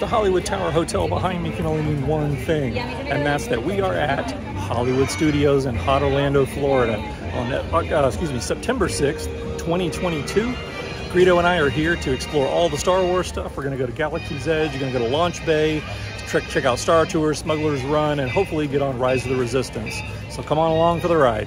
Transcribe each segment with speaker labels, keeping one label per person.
Speaker 1: the Hollywood Tower Hotel behind me can only mean one thing, and that's that we are at Hollywood Studios in Hot Orlando, Florida on uh, excuse me September 6th, 2022. Greedo and I are here to explore all the Star Wars stuff. We're going to go to Galaxy's Edge, you're going to go to Launch Bay, check, check out Star Tours, Smuggler's Run, and hopefully get on Rise of the Resistance. So come on along for the ride.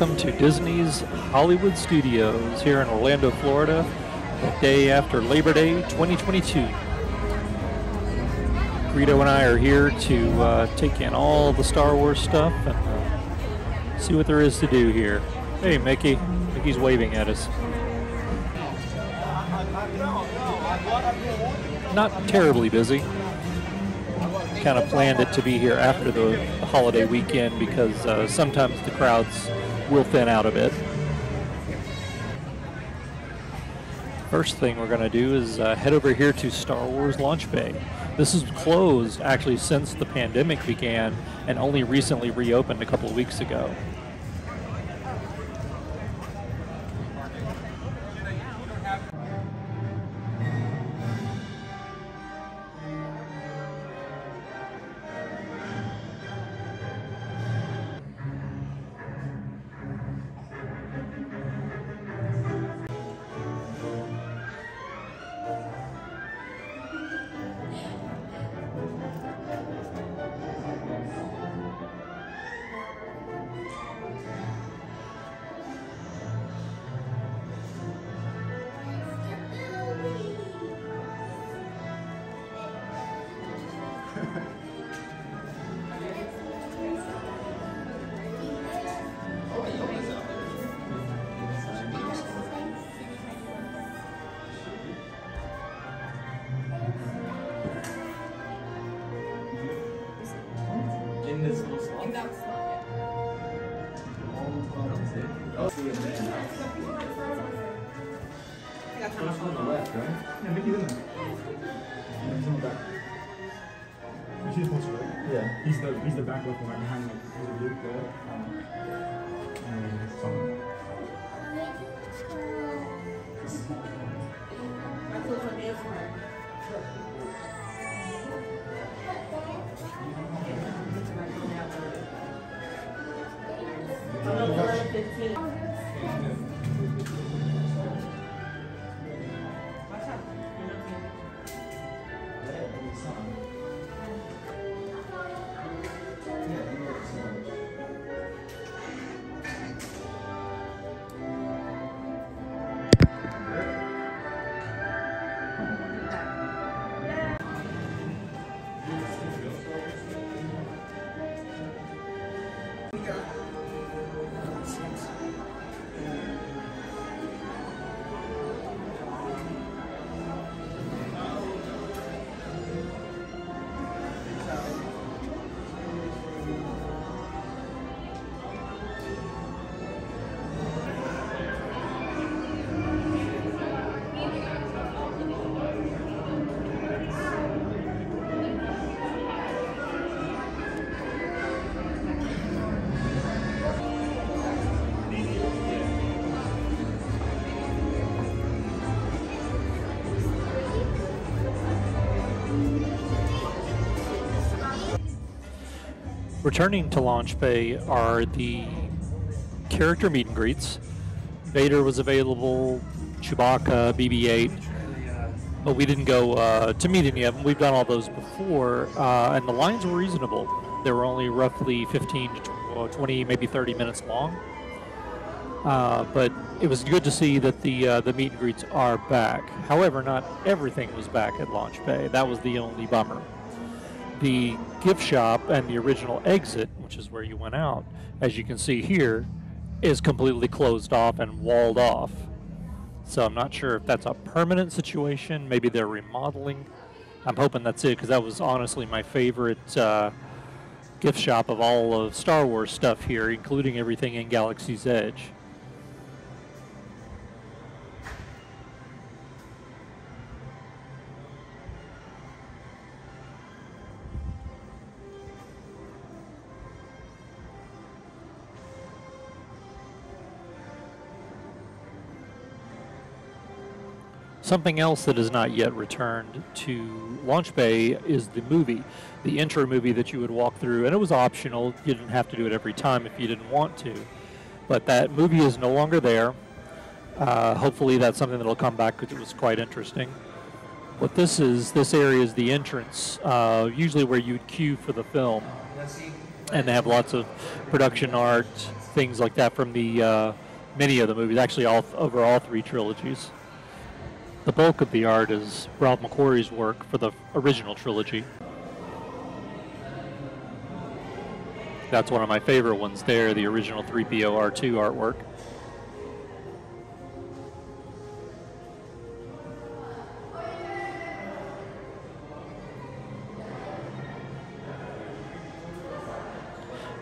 Speaker 1: Welcome to Disney's Hollywood Studios here in Orlando, Florida, the day after Labor Day 2022. Greedo and I are here to uh, take in all the Star Wars stuff and uh, see what there is to do here. Hey, Mickey. Mickey's waving at us. Not terribly busy. Kind of planned it to be here after the holiday weekend because uh, sometimes the crowds will thin out a bit. First thing we're going to do is uh, head over here to Star Wars Launch Bay. This is closed actually since the pandemic began and only recently reopened a couple of weeks ago.
Speaker 2: さ
Speaker 1: Returning to Launch Bay are the character meet and greets. Vader was available, Chewbacca, BB-8, but we didn't go uh, to meet any of them. We've done all those before, uh, and the lines were reasonable. They were only roughly 15 to uh, 20, maybe 30 minutes long. Uh, but it was good to see that the uh, the meet and greets are back. However, not everything was back at Launch Bay. That was the only bummer. The gift shop and the original exit, which is where you went out, as you can see here, is completely closed off and walled off. So I'm not sure if that's a permanent situation. Maybe they're remodeling. I'm hoping that's it because that was honestly my favorite uh, gift shop of all of Star Wars stuff here, including everything in Galaxy's Edge. Something else that is not yet returned to Launch Bay is the movie, the intro movie that you would walk through, and it was optional. You didn't have to do it every time if you didn't want to. But that movie is no longer there. Uh, hopefully, that's something that'll come back because it was quite interesting. What this is, this area is the entrance, uh, usually where you'd queue for the film, and they have lots of production art, things like that from the uh, many of the movies, actually all over all three trilogies. The bulk of the art is Ralph McQuarrie's work for the original trilogy. That's one of my favorite ones there, the original 3PO R2 artwork.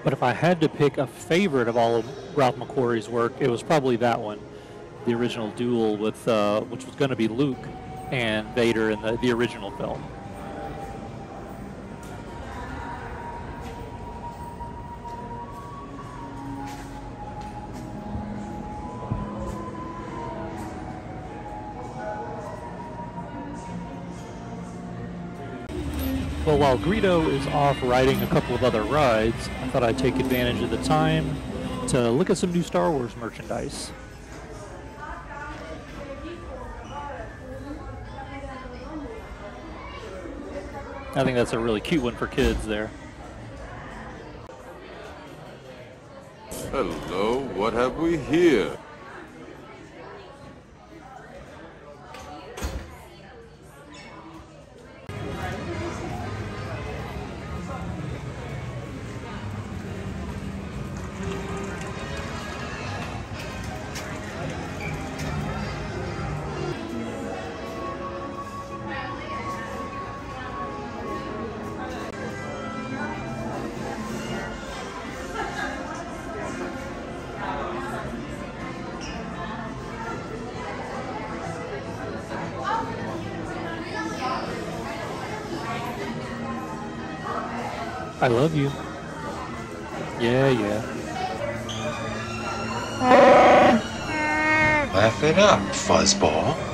Speaker 1: But if I had to pick a favorite of all of Ralph McQuarrie's work, it was probably that one the original duel with, uh, which was going to be Luke and Vader in the, the original film. Well, while Greedo is off riding a couple of other rides, I thought I'd take advantage of the time to look at some new Star Wars merchandise. I think that's a really cute one for kids there.
Speaker 3: Hello, what have we here?
Speaker 1: I love you. Yeah, yeah.
Speaker 4: Laugh it up, fuzzball.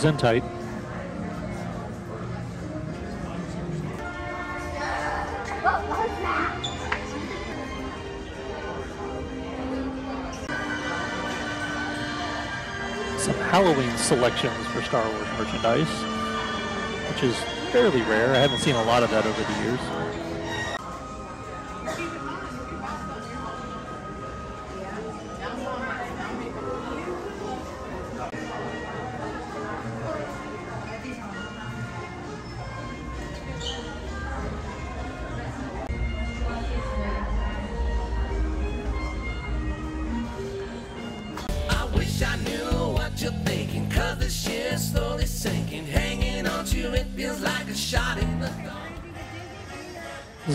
Speaker 1: Gesundheit. Some Halloween selections for Star Wars merchandise, which is fairly rare. I haven't seen a lot of that over the years.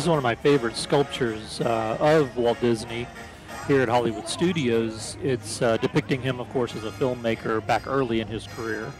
Speaker 1: Is one of my favorite sculptures uh, of Walt Disney here at Hollywood Studios. It's uh, depicting him, of course, as a filmmaker back early in his career.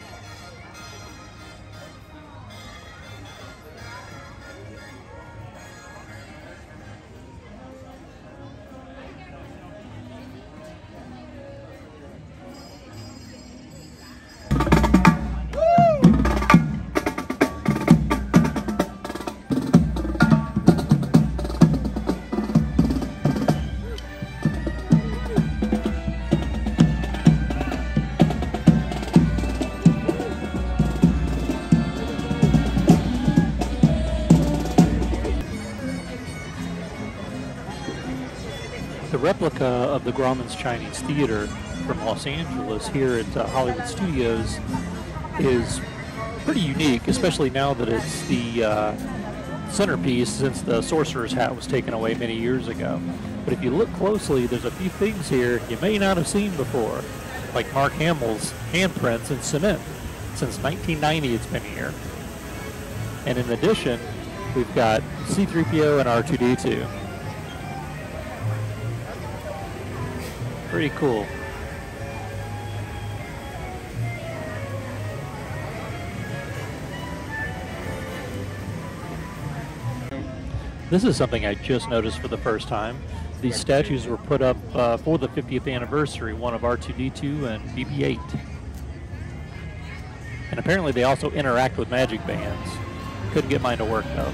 Speaker 1: Replica of the Grauman's Chinese Theater from Los Angeles here at uh, Hollywood Studios is pretty unique, especially now that it's the uh, centerpiece since the Sorcerer's Hat was taken away many years ago. But if you look closely, there's a few things here you may not have seen before, like Mark Hamill's handprints in cement. Since 1990, it's been here. And in addition, we've got C-3PO and R2-D2. Pretty cool. This is something I just noticed for the first time. These statues were put up uh, for the 50th anniversary, one of R2D2 and BB-8. And apparently they also interact with magic bands. Couldn't get mine to work though.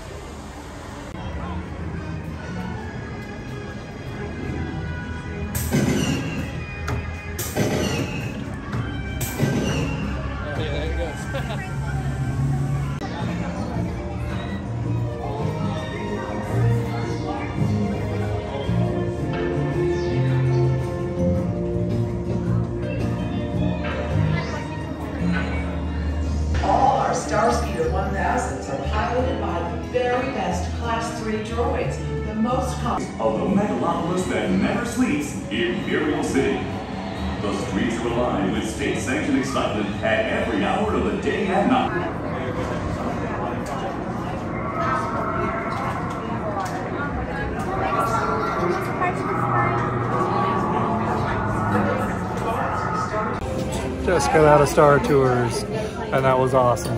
Speaker 5: Just got out of Star Tours, and that was awesome.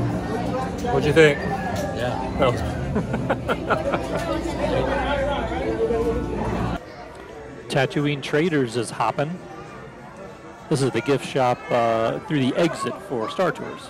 Speaker 5: What'd you think?
Speaker 1: Yeah.
Speaker 5: That was.
Speaker 1: Tatooine Traders is hopping. This is the gift shop uh, through the exit for Star Tours.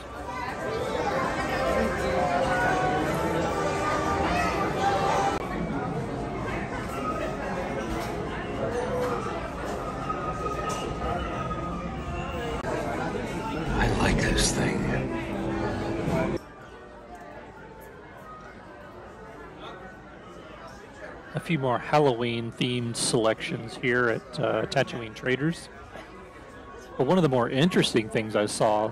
Speaker 1: Few more Halloween themed selections here at uh, Tatooine Traders. But one of the more interesting things I saw,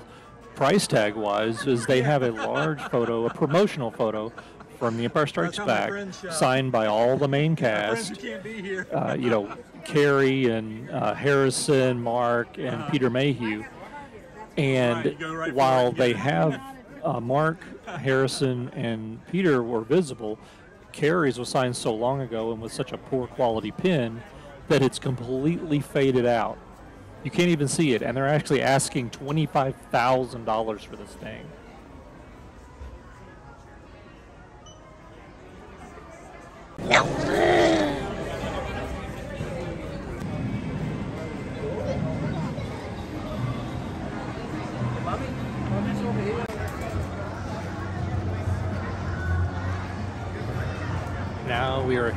Speaker 1: price tag wise, is they have a large photo, a promotional photo from The Empire Strikes Back, signed by all the main cast. Uh, you know, Carrie and uh, Harrison, Mark, and Peter Mayhew. And while they have uh, Mark, Harrison, and Peter were visible, Carrie's was signed so long ago and with such a poor quality pin that it's completely faded out. You can't even see it, and they're actually asking twenty-five thousand dollars for this thing. Now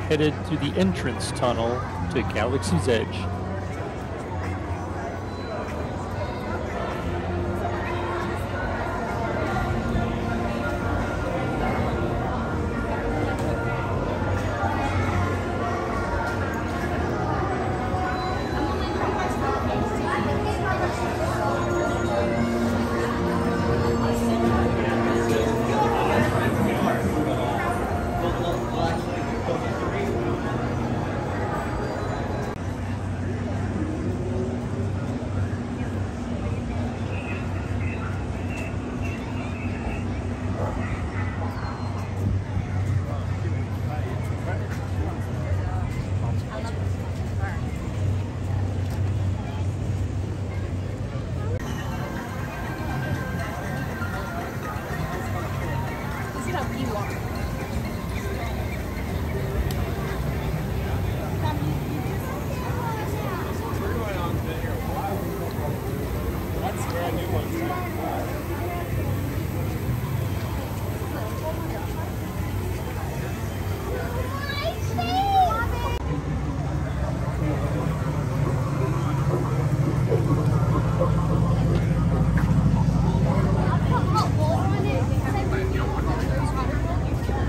Speaker 1: headed to the entrance tunnel to Galaxy's Edge.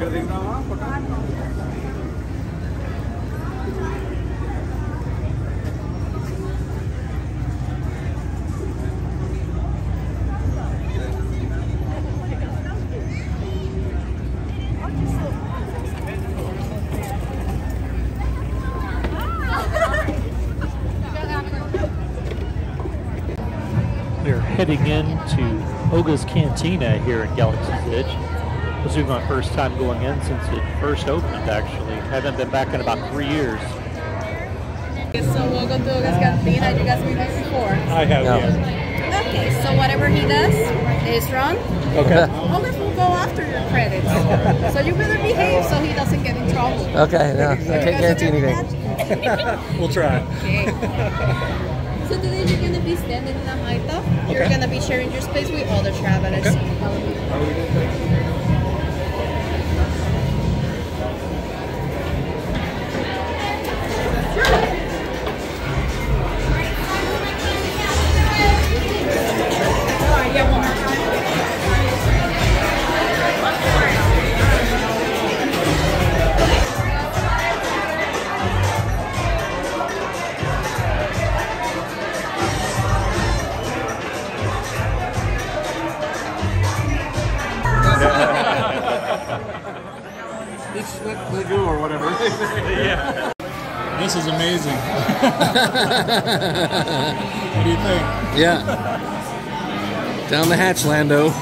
Speaker 1: We're heading into Oga's Cantina here at Galaxy's Edge. This will be my first time going in since it first opened, actually. I haven't been back in about three years.
Speaker 6: So we'll to Oga's Cantina. You guys been there before?
Speaker 7: I have,
Speaker 8: No.
Speaker 7: yeah.
Speaker 6: Okay, so whatever he does is wrong.
Speaker 7: Okay.
Speaker 6: Oga will go after your credits. so you better behave so he doesn't get in trouble.
Speaker 8: Okay, no, I can't guarantee anything.
Speaker 7: we'll try.
Speaker 6: Okay. So today you're gonna be standing in a high top. You're
Speaker 7: Okay.
Speaker 6: gonna be sharing your space with other travelers.
Speaker 8: or Down the hatch, Lando.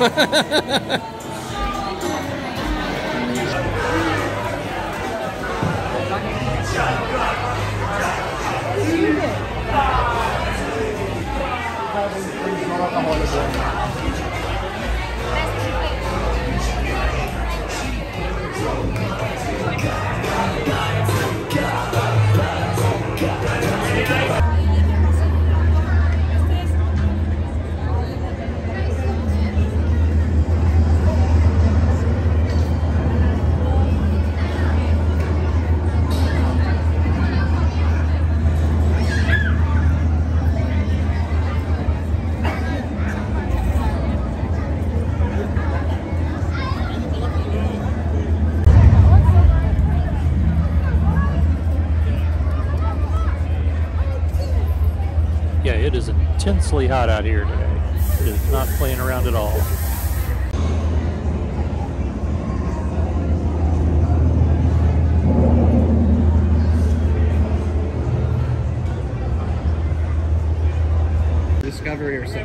Speaker 1: intensely hot out here today. It is not playing around at all.
Speaker 8: Discovery or something,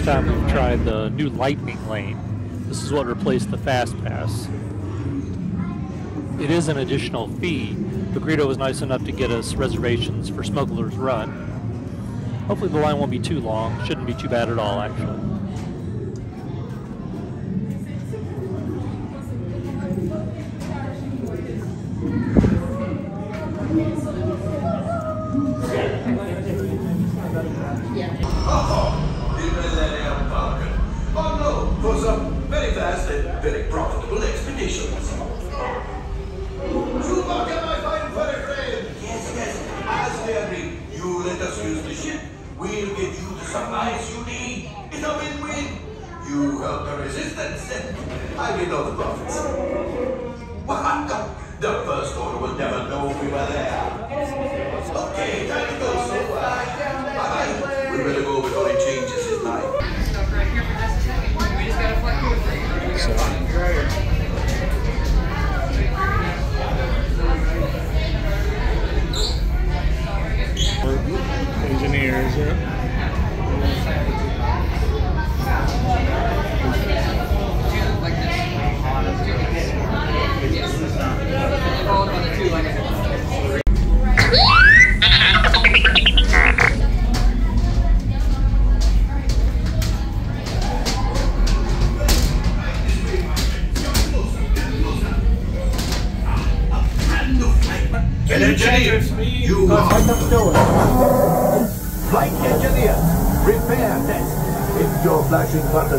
Speaker 1: first time we've tried the new Lightning Lane. This is what replaced the Fast Pass. It is an additional fee, but Greedo was nice enough to get us reservations for Smuggler's Run. Hopefully the line won't be too long. Shouldn't be too bad at all, actually.
Speaker 9: Oh
Speaker 10: Hit your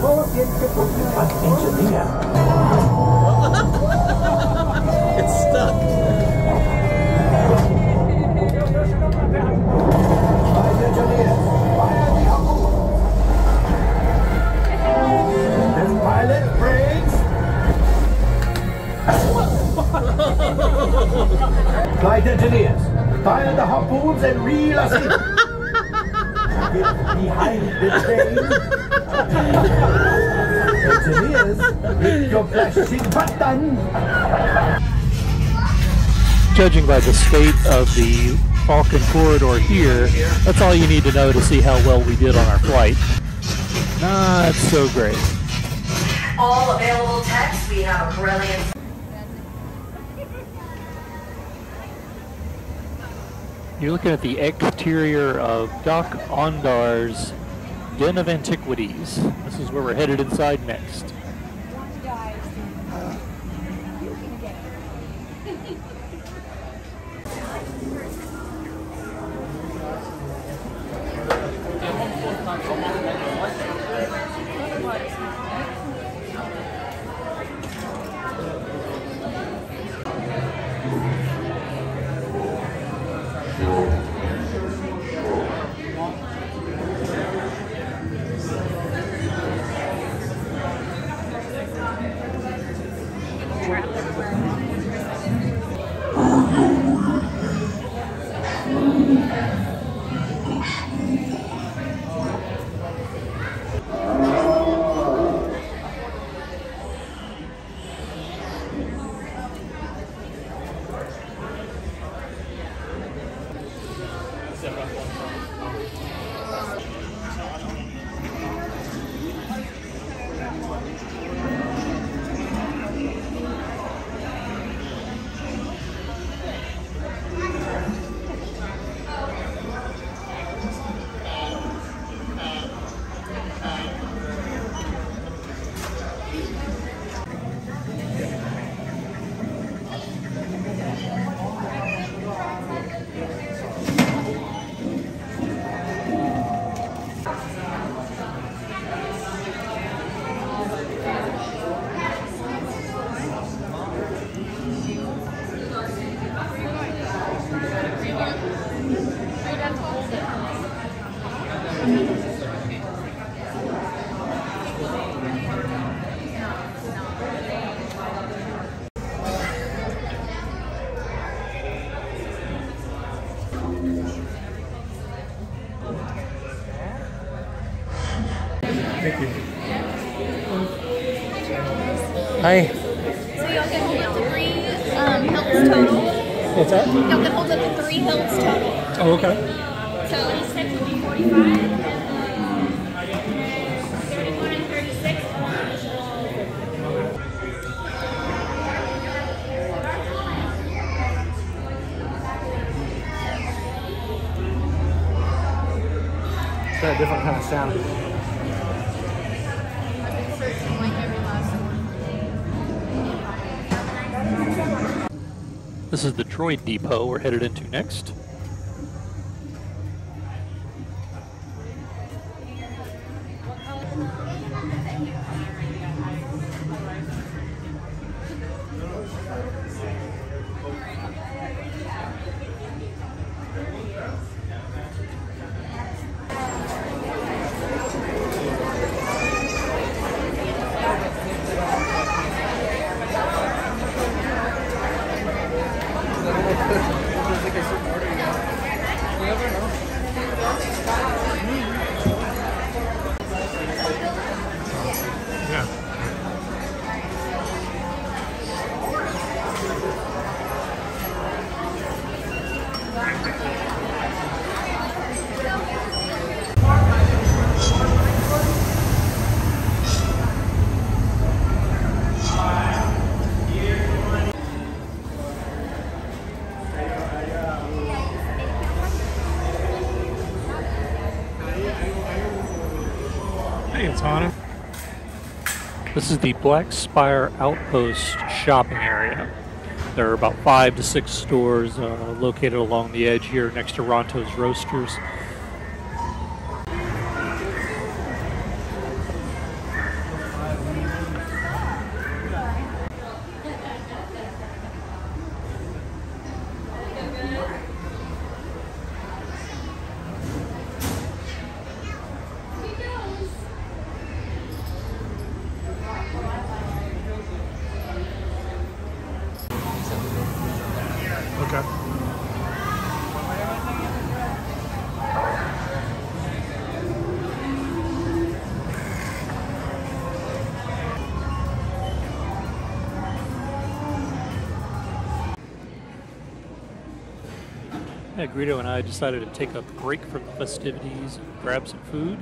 Speaker 1: by the state of the Falcon corridor here, that's all you need to know to see how well we did on our flight. Not so great.
Speaker 11: All available techs, we have a brilliant
Speaker 1: You're looking at the exterior of Doc Ondar's Den of Antiquities. This is where we're headed inside next.
Speaker 7: Thank you.
Speaker 12: Hi.
Speaker 6: So y'all can hold three um, hills total.
Speaker 7: What's that?
Speaker 6: Y'all can hold up to three hills total.
Speaker 7: Oh, okay.
Speaker 6: So six will be 45, and then 31 and 36
Speaker 7: It's got a different kind of sound.
Speaker 1: This is the droid depot we're headed into next. Is the Black Spire Outpost shopping area. There are about five to six stores uh, located along the edge here next to Ronto's Roasters. Yeah, and I decided to take a break from the festivities and grab some food.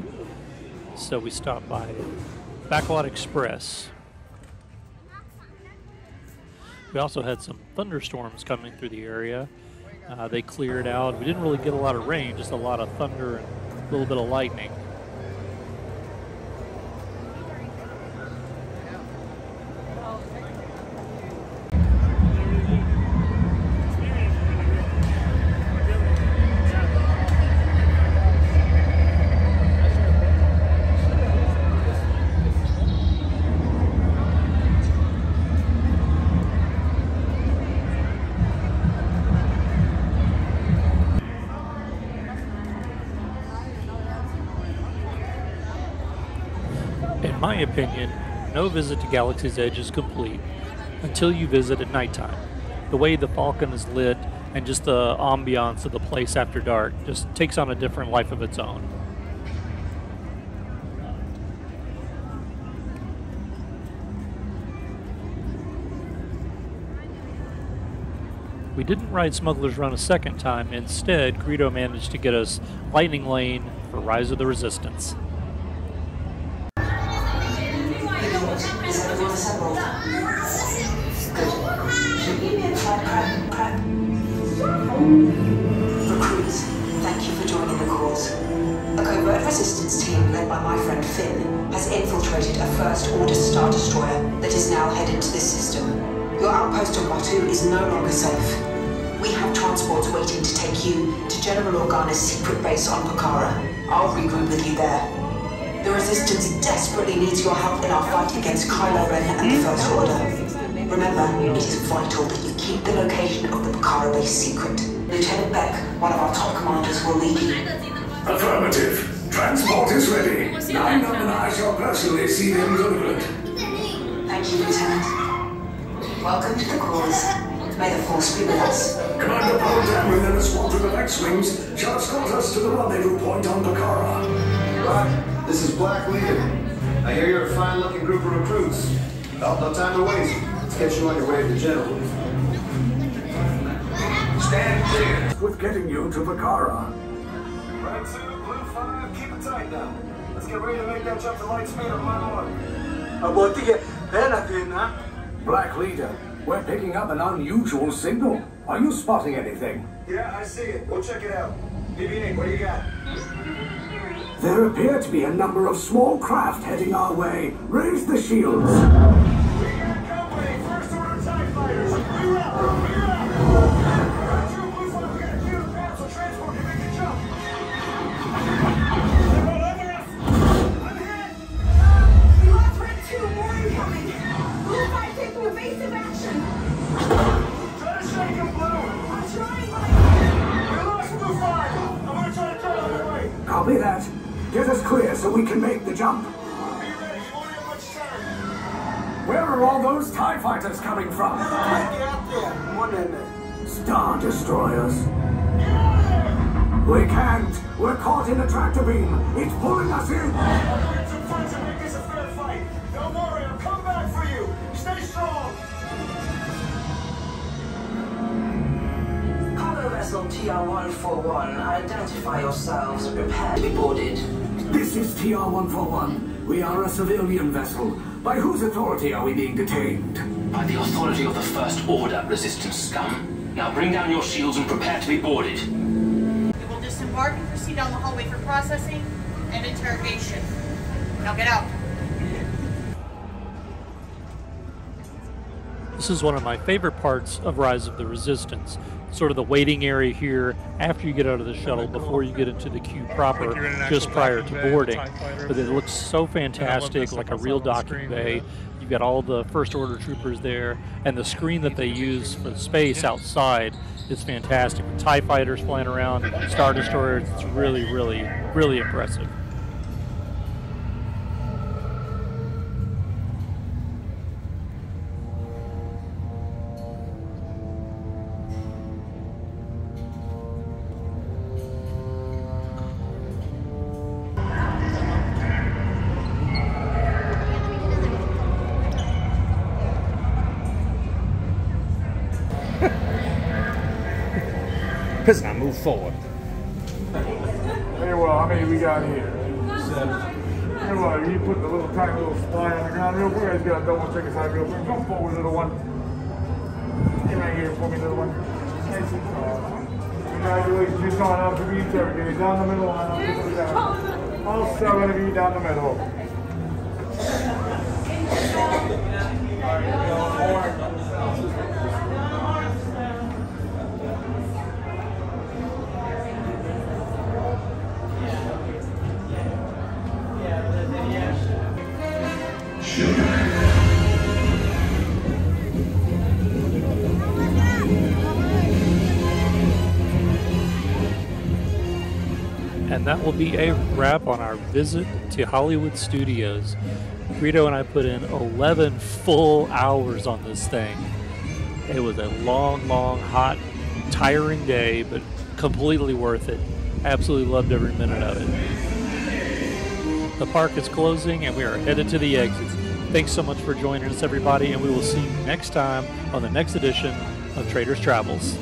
Speaker 1: So we stopped by Backlot Express. We also had some thunderstorms coming through the area. Uh, they cleared out. We didn't really get a lot of rain, just a lot of thunder and a little bit of lightning. Opinion, no visit to Galaxy's Edge is complete until you visit at nighttime. The way the Falcon is lit and just the ambiance of the place after dark just takes on a different life of its own. We didn't ride Smuggler's Run a second time. Instead, Greedo managed to get us Lightning Lane for Rise of the Resistance.
Speaker 13: Recruits, thank you for joining the cause. A covert resistance team led by my friend Finn has infiltrated a First Order Star Destroyer that is now headed to this system. Your outpost on Batuu is no longer safe. We have transports waiting to take you to General Organa's secret base on Pacara. I'll regroup with you there. The Resistance desperately needs your help in our fight against Kylo Ren and the First Order. Remember, it is vital that you keep the location of the Pacara base secret. Lieutenant Bek, one of our top commanders, will lead you.
Speaker 10: Affirmative. Transport is ready. Nien and I shall personally see them delivered.
Speaker 13: Thank you, Lieutenant. Welcome to the cause. May the Force be with us.
Speaker 10: Commander Poe Dameron and a squadron of X-Wings shall escort us to the rendezvous point on Pacara.
Speaker 14: Rock, this is Black Leader. I hear you're a fine-looking group of recruits. Well, no time to waste. Let's get you on your way to the general.
Speaker 10: Stand clear. With getting you to Pacara.
Speaker 15: Red 2, Blue 5, keep it tight now. Let's get ready to make that jump to light speed on my one.
Speaker 10: Black Leader, we're picking up an unusual signal. Are you spotting anything?
Speaker 15: Yeah, I see it. We'll check it out. BB-8, what do you got?
Speaker 10: There appear to be a number of small craft heading our way. Raise the shields. Copy that. Get us clear so we can make the jump. Are all those TIE fighters coming from?
Speaker 15: Get out there. One in there.
Speaker 10: Star Destroyers. We can't. We're caught in a tractor beam. It's pulling us in.
Speaker 15: We're too friends to make this a fair fight. Don't worry, I'll come back for you. Stay strong.
Speaker 13: Cargo vessel
Speaker 16: vessel TR-141. Identify yourselves. Prepare to be boarded.
Speaker 17: This is TR-141. We are a civilian vessel. By whose authority are we being detained?
Speaker 18: By the authority of the First Order, Resistance scum. Now bring down your shields and prepare to be boarded.
Speaker 19: We will disembark and proceed down the hallway for processing and interrogation. Now get out.
Speaker 1: This is one of my favorite parts of Rise of the Resistance. Sort of the waiting area here after you get out of the shuttle before you get into the queue proper, just prior to boarding. But it looks so fantastic, like a real docking bay. You've got all the First Order troopers there, and the screen that they use for the space outside is fantastic. With TIE fighters flying around, Star Destroyers, it's really, really, really impressive.
Speaker 7: Because I move forward.
Speaker 5: Hey, well, how many we got here? Seven. Hey, well, you put the little tiny little spline on the ground real quick. I just gotta double check his height real quick. Come forward, little one. Get right here for me, little one. Congratulations, you're going up to be interrogated. Down the middle line, down. All seven of you down the middle.
Speaker 1: And that will be a wrap on our visit to Hollywood Studios. Greedo and I put in 11 full hours on this thing. It was a long, long, hot, tiring day, but completely worth it. Absolutely loved every minute of it. The park is closing and we are headed to the exits. Thanks so much for joining us, everybody, and we will see you next time on the next edition of Traitor's Travels.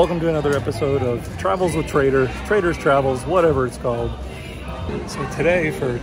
Speaker 1: Welcome to another episode of Travels with Traitor, Traitor's Travels, whatever it's called. So today, for